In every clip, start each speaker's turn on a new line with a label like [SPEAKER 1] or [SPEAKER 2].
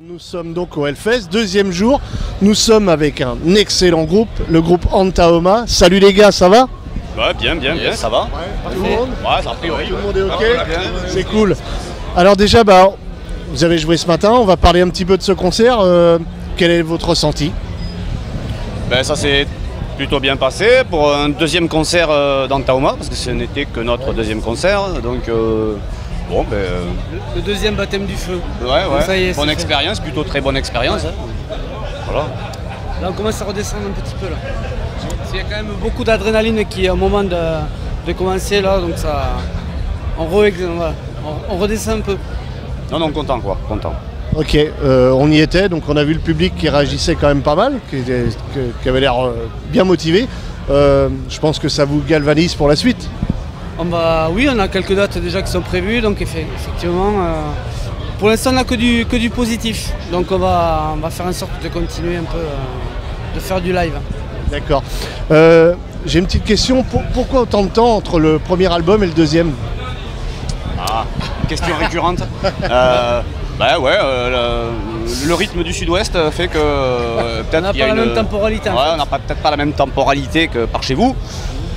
[SPEAKER 1] Nous sommes donc au Hellfest, deuxième jour. Nous sommes avec un excellent groupe, le groupe Antaoma. Salut les gars, ça va?
[SPEAKER 2] Ouais, bien, bien, bien, ça va.
[SPEAKER 1] Tout le monde?
[SPEAKER 2] Ouais, ça a priori.
[SPEAKER 1] Tout le monde est ok? C'est cool. Alors déjà, bah, vous avez joué ce matin, on va parler un petit peu de ce concert. Euh, quel est votre ressenti?
[SPEAKER 2] Ben, ça s'est plutôt bien passé pour un deuxième concert euh, dans Taoma, parce que ce n'était que notre deuxième concert. Donc, euh, bon, ben. euh,
[SPEAKER 3] Le deuxième baptême du feu.
[SPEAKER 2] ouais, ouais.
[SPEAKER 3] Ça y est,
[SPEAKER 2] bonne expérience, plutôt très bonne expérience. hein. Voilà.
[SPEAKER 3] Là, on commence à redescendre un petit peu là. Il y a quand même beaucoup d'adrénaline qui est au moment de, de commencer là, donc ça. On, re- voilà, on- on redescend un peu.
[SPEAKER 2] Non, non, content quoi, content.
[SPEAKER 1] Ok, euh, on y était, donc on a vu le public qui réagissait quand même pas mal, qui, avait l'air euh, bien motivé. Euh, je pense que ça vous galvanise pour la suite.
[SPEAKER 3] On va, oui, on a quelques dates déjà qui sont prévues, donc effe- effectivement, euh, pour l'instant on n'a que du, que du positif. Donc on va, on va faire en sorte de continuer un peu, euh, de faire du live.
[SPEAKER 1] D'accord. Euh, J'ai une petite question. Pour- pourquoi autant de temps entre le premier album et le deuxième?
[SPEAKER 2] Ah, question récurrente. Euh, bah ouais, euh, le, le rythme du sud-ouest fait que euh,
[SPEAKER 3] On pas la même temporalité.
[SPEAKER 2] on n'a peut-être pas la même temporalité que par chez vous.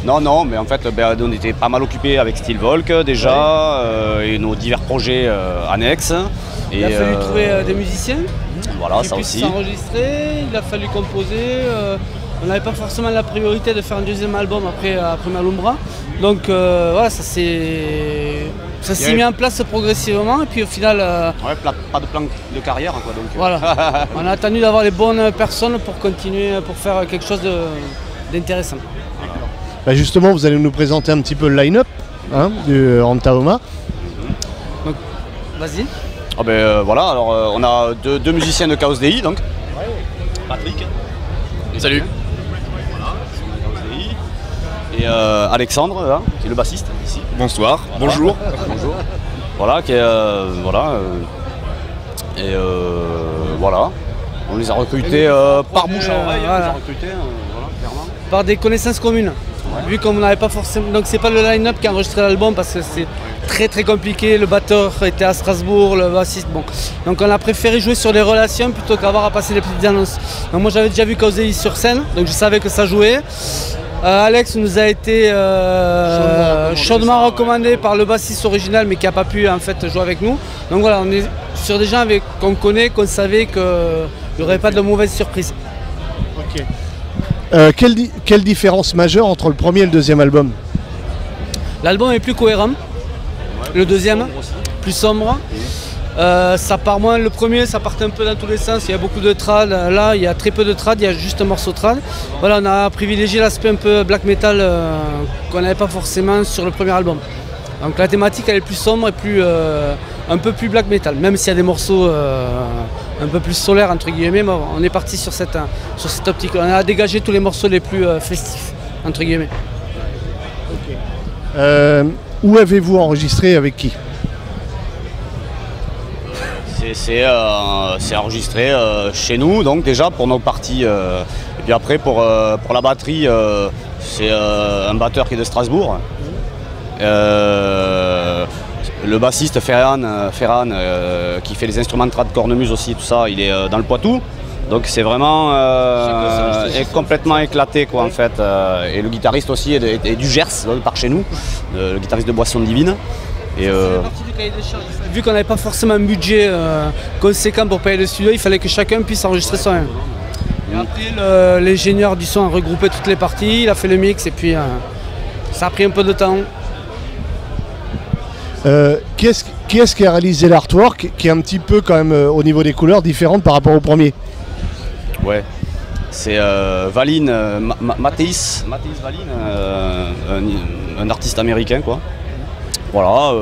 [SPEAKER 2] Non, non, mais en fait, ben, on était pas mal occupés avec Steel Volk déjà euh, et nos divers projets euh, annexes. Et,
[SPEAKER 3] Il a fallu
[SPEAKER 2] euh,
[SPEAKER 3] trouver des musiciens
[SPEAKER 2] Voilà, ça aussi.
[SPEAKER 3] s'enregistrer, il a fallu composer. on n'avait pas forcément la priorité de faire un deuxième album après, après Malumbra. Donc voilà, ça s'est ça s'est mis en place progressivement et puis au final, euh,
[SPEAKER 2] Ouais, pas de plan de carrière, quoi. Donc,
[SPEAKER 3] voilà, on a attendu d'avoir les bonnes personnes pour continuer, pour faire quelque chose d'intéressant.
[SPEAKER 1] Bah, Justement, vous allez nous présenter un petit peu le line-up hein, du euh, Antaoma.
[SPEAKER 3] Vas-y.
[SPEAKER 2] Ah ben euh, voilà, alors euh, on a deux, deux musiciens de Chaos DI donc. Patrick.
[SPEAKER 4] Salut.
[SPEAKER 2] Chaos DI. Et euh, Alexandre, là, qui est le bassiste ici.
[SPEAKER 4] Bonsoir. Bonjour.
[SPEAKER 2] Bonjour. Voilà, qui est. euh, voilà. euh, et euh, voilà. On les a recrutés euh, par bouche à oreille, hein, on les
[SPEAKER 3] voilà.
[SPEAKER 2] a recrutés, euh, voilà, clairement.
[SPEAKER 3] par des connaissances communes. Vu qu'on n'avait pas forcément. Donc c'est pas le line-up qui a enregistré l'album parce que c'est très très compliqué. Le batteur était à Strasbourg, le bassiste. Bon. Donc on a préféré jouer sur les relations plutôt qu'avoir à passer les petites annonces. Donc moi j'avais déjà vu Causei sur scène, donc je savais que ça jouait. Euh, Alex nous a été euh, chaudement recommandé par le bassiste original mais qui n'a pas pu en fait jouer avec nous. Donc voilà, on est sur des gens qu'on connaît, qu'on savait qu'il n'y aurait pas de mauvaises surprises.
[SPEAKER 1] Ok. Euh, quelle, di- quelle différence majeure entre le premier et le deuxième album?
[SPEAKER 3] L'album est plus cohérent. Le deuxième, plus sombre. Euh, ça part moins. Le premier, ça part un peu dans tous les sens. Il y a beaucoup de trad. Là, il y a très peu de trad. Il y a juste un morceau trad. Voilà, on a privilégié l'aspect un peu black metal euh, qu'on n'avait pas forcément sur le premier album. Donc la thématique, elle est plus sombre et plus, un peu plus black metal. Même s'il y a des morceaux un peu plus solaires entre guillemets, mais on est parti sur cette, sur cette optique. On a dégagé tous les morceaux les plus euh, festifs entre guillemets.
[SPEAKER 1] Euh, Où avez-vous enregistré avec qui?
[SPEAKER 2] C'est- C'est euh, c'est enregistré euh, chez nous, donc déjà pour nos parties. euh, et puis après pour, euh, pour la batterie, euh, c'est euh, un batteur qui est de Strasbourg. Euh, le bassiste Ferran, euh, Ferran, euh, qui fait les instruments de trad cornemuse aussi, tout ça, il est euh, dans le Poitou. Donc c'est vraiment euh, est complètement éclaté quoi en fait. Et le guitariste aussi est, de- est du Gers, donc, par chez nous, le, guitariste de Boisson Divine. Et, euh,
[SPEAKER 3] Vu qu'on n'avait pas forcément un budget euh, conséquent pour payer le studio, il fallait que chacun puisse enregistrer soi-même. Et après, l'ingénieur du son a regroupé toutes les parties, il a fait le mix et puis euh, ça a pris un peu de temps.
[SPEAKER 1] Euh, qui est-ce qui, a réalisé l'artwork qui est un petit peu quand même euh, au niveau des couleurs différente par rapport au premier?
[SPEAKER 2] Ouais. C'est euh, Valine, Ma- Valine, un, un artiste américain quoi. Voilà.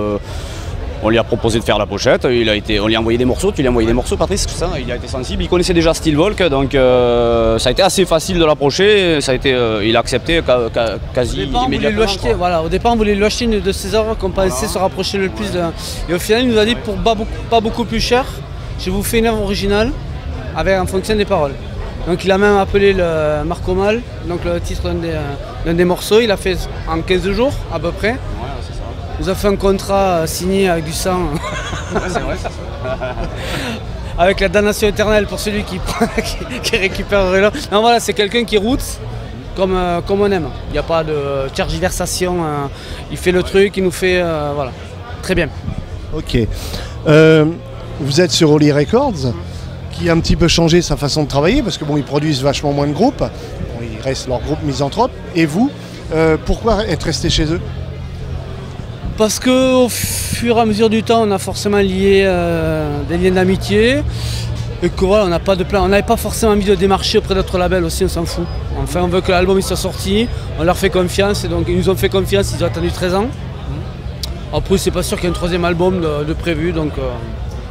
[SPEAKER 2] On lui a proposé de faire la pochette, il a été, on lui a envoyé des morceaux, tu lui as envoyé des morceaux Patrice, ça Il a été sensible, il connaissait déjà Steel Volk, donc euh, ça a été assez facile de l'approcher, ça a été, euh, il a accepté ca- ca-
[SPEAKER 3] Au
[SPEAKER 2] quasi
[SPEAKER 3] on
[SPEAKER 2] immédiatement.
[SPEAKER 3] acheter,
[SPEAKER 2] quoi.
[SPEAKER 3] voilà, au départ, on voulait lui acheter une de ses œuvres qu'on pensait se rapprocher le plus de. Et au final, il nous a dit pour pas beaucoup, pas beaucoup plus cher, je vous fais une œuvre originale avec, en fonction des paroles. Donc il a même appelé le Marco Mal, donc le titre d'un des, euh, d'un des morceaux. Il a fait en 15 jours à peu près. Nous a fait un contrat euh, signé avec du sang.
[SPEAKER 2] Ouais, c'est vrai.
[SPEAKER 3] avec la damnation éternelle pour celui qui, qui, qui récupère le Non, voilà, c'est quelqu'un qui route comme, euh, comme on aime. Il n'y a pas de tergiversation. euh, il fait le truc, il nous fait. euh, voilà. Très bien.
[SPEAKER 1] Ok. Euh, vous êtes sur Oli Records, qui a un petit peu changé sa façon de travailler, parce que bon, ils produisent vachement moins de groupes. Bon, il reste leur groupe Misanthrope. Et vous, euh, pourquoi être resté chez eux?
[SPEAKER 3] Parce qu'au fur et à mesure du temps, on a forcément lié euh, des liens d'amitié. Et que voilà, on n'avait pas forcément envie de démarcher auprès d'autres labels aussi, on s'en fout. Enfin, on veut que l'album soit sorti, on leur fait confiance, et donc ils nous ont fait confiance, ils ont attendu 13 ans. Après, c'est pas sûr qu'il y ait un troisième album de, prévu, donc euh,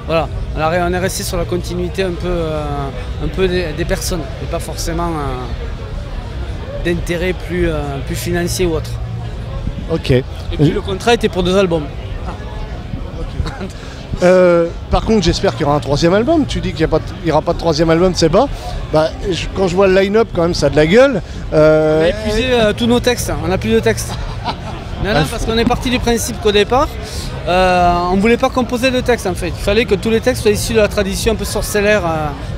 [SPEAKER 3] voilà. On est resté sur la continuité un peu, euh, des, personnes, et pas forcément d'intérêt plus financier ou autre.
[SPEAKER 1] Ok.
[SPEAKER 3] Et puis le contrat était pour deux albums.
[SPEAKER 1] Euh, par contre, j'espère qu'il y aura un troisième album. Tu dis qu'il n'y aura pas de troisième album, c'est pas. Bah, je- quand je vois le line-up, quand même, ça a de la gueule. Euh,
[SPEAKER 3] On a épuisé euh, tous nos textes, on n'a plus de textes. Non, non, parce qu'on est parti du principe qu'au départ, on ne voulait pas composer de textes en fait. Il fallait que tous les textes soient issus de la tradition un peu sorcellaire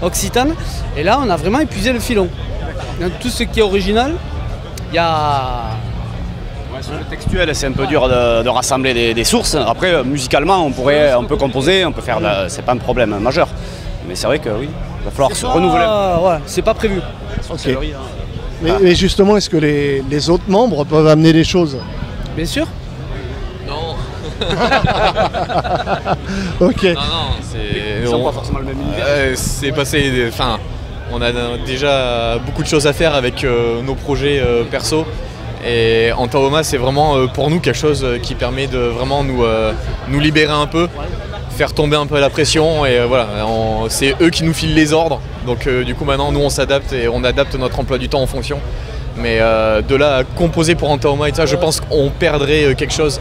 [SPEAKER 3] occitane. Et là, on a vraiment épuisé le filon. Dans tout ce qui est original, il y a.
[SPEAKER 2] Sur le textuel, c'est un peu dur de, de rassembler des, des sources. Après, euh, musicalement, on pourrait, on peut composer, on peut faire. la- C'est pas un problème majeur. Mais c'est vrai que oui, il va falloir se
[SPEAKER 3] pas-
[SPEAKER 2] renouveler.
[SPEAKER 3] Ouais, c'est pas prévu.
[SPEAKER 1] ok. Mais, mais justement, est-ce que les, les autres membres peuvent amener des choses?
[SPEAKER 3] Bien sûr.
[SPEAKER 5] Non,
[SPEAKER 1] Ok.
[SPEAKER 5] non, non, c'est.
[SPEAKER 2] Ils ont
[SPEAKER 5] on-
[SPEAKER 2] pas forcément le même univers.
[SPEAKER 5] Euh, c'est passé. Enfin, on a déjà beaucoup de choses à faire avec euh, nos projets euh, perso. Et Antaoma, c'est vraiment euh, pour nous quelque chose euh, qui permet de vraiment nous, euh, nous libérer un peu, faire tomber un peu la pression. Et euh, voilà, c'est eux qui nous filent les ordres. Donc euh, du coup, maintenant, nous, on s'adapte et on adapte notre emploi du temps en fonction. Mais euh, de là à composer pour Antaoma et ça, je pense qu'on perdrait euh, quelque chose.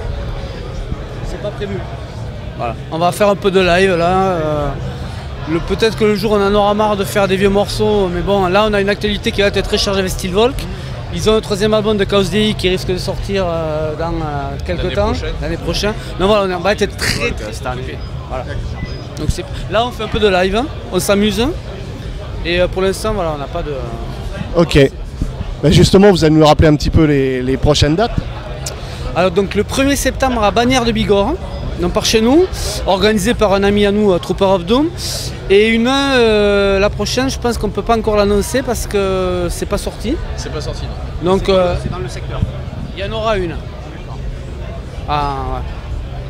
[SPEAKER 3] C'est pas prévu. Voilà. On va faire un peu de live là. euh, Peut-être que le jour on en aura marre de faire des vieux morceaux, mais bon, là on a une actualité qui va être très chargée avec Steel Volk. Ils ont un troisième album de Chaos DI qui risque de sortir euh, dans euh, quelques temps, l'année prochaine. Donc voilà, on va être très très
[SPEAKER 2] cette année.
[SPEAKER 3] Voilà. Donc c'est- là on fait un peu de live, hein. on s'amuse. Et euh, pour l'instant, voilà, on n'a pas de.
[SPEAKER 1] Ok. Bah, justement, vous allez nous rappeler un petit peu les, les prochaines dates.
[SPEAKER 3] Alors donc le 1er septembre à Bagnères de Bigorre, donc par chez nous, organisé par un ami à nous, euh, Trooper of Doom. Et une euh, la prochaine, je pense qu'on ne peut pas encore l'annoncer parce que c'est pas sorti.
[SPEAKER 5] C'est pas sorti, non.
[SPEAKER 3] Donc euh,
[SPEAKER 2] C'est dans le secteur.
[SPEAKER 3] il y en aura une. Ah ouais.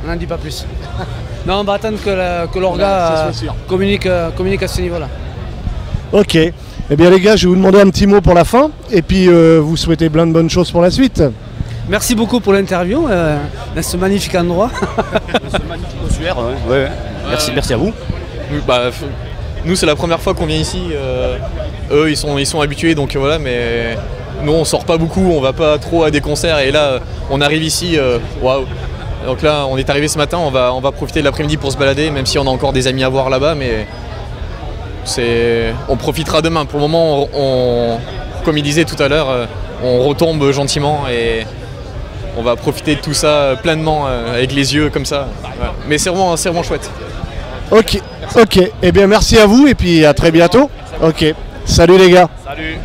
[SPEAKER 3] On n'en dit pas plus. non, on va attendre que, la- que l'orga euh, communique, euh, communique à ce niveau-là.
[SPEAKER 1] Ok. Eh bien, les gars, je vais vous demander un petit mot pour la fin. Et puis, euh, vous souhaitez plein de bonnes choses pour la suite.
[SPEAKER 3] Merci beaucoup pour l'interview euh, dans ce magnifique endroit.
[SPEAKER 2] Ce magnifique ossuaire, ouais, ouais, ouais. Merci, merci à vous.
[SPEAKER 5] Bah, nous, c'est la première fois qu'on vient ici. euh, eux, ils sont, ils sont habitués, donc euh, voilà, mais nous, on sort pas beaucoup, on va pas trop à des concerts. Et là, on arrive ici, euh, waouh! Donc là, on est arrivé ce matin, on va, on va profiter de l'après-midi pour se balader, même si on a encore des amis à voir là-bas, mais c'est, on profitera demain. Pour le moment, on, on- comme il disait tout à l'heure, euh, on retombe gentiment et on va profiter de tout ça euh, pleinement euh, avec les yeux comme ça. Mais c'est vraiment, c'est vraiment chouette.
[SPEAKER 1] Ok. Ok. Eh bien, merci à vous. Et puis, à très bientôt. Ok. Salut, les gars.
[SPEAKER 2] Salut.